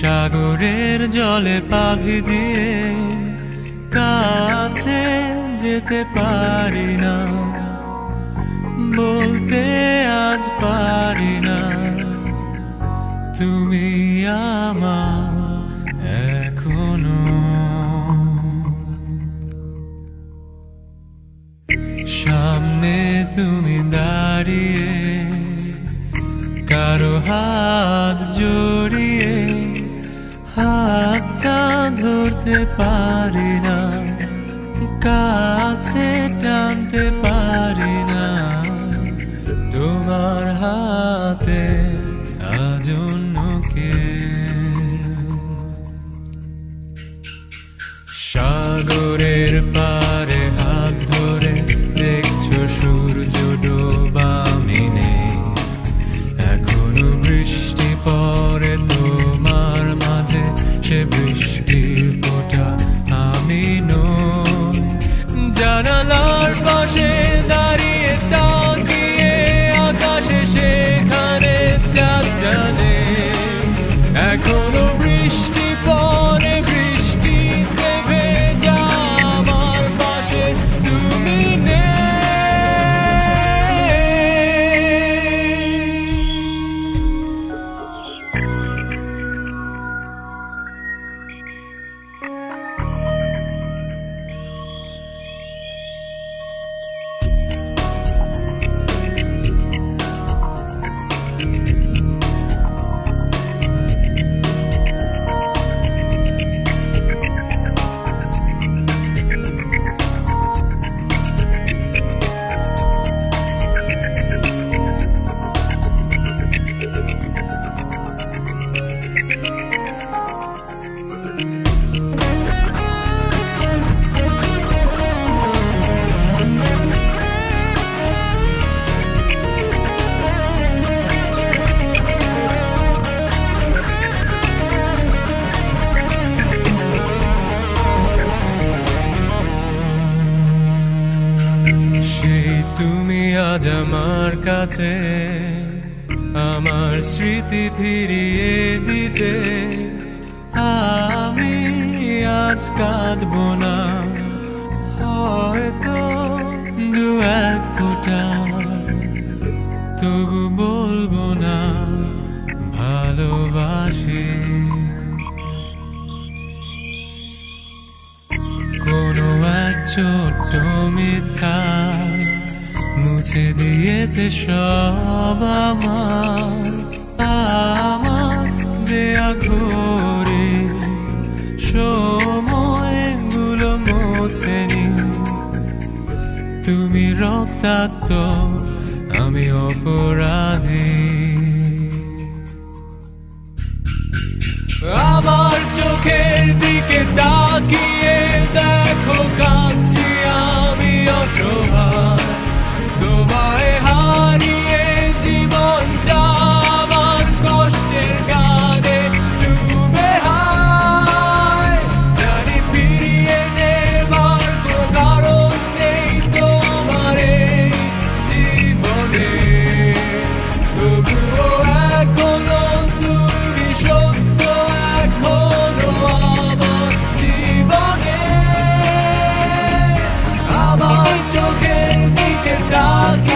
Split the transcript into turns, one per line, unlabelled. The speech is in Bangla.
সাগরের জলে পা ভিজিয়ে কাছে যেতে পারি না। বলতে আজ পারি না। তুমি আমার এখনও। সামনে ধরতে পারি না কাছে টানতে পারি না। তোমার হাতে আজন্যকে সাগরের পারে venger সেই তুমি আজ আমার কাছে আমার স্মৃতি ফিরিয়ে দিতে। আমি আজ কাঁদব না, হয়তো দু এক ফোঁটা। তবু ছোট্ট মিথ্যা মুছে দিয়েছে সব আমার। আমার দেয়া ঘরে সময়গুলো মোছেনি তুমি রক্তাক্ত, আমি অপরাধী। আমার চোখের দিকে তাকিয়ে 口感 all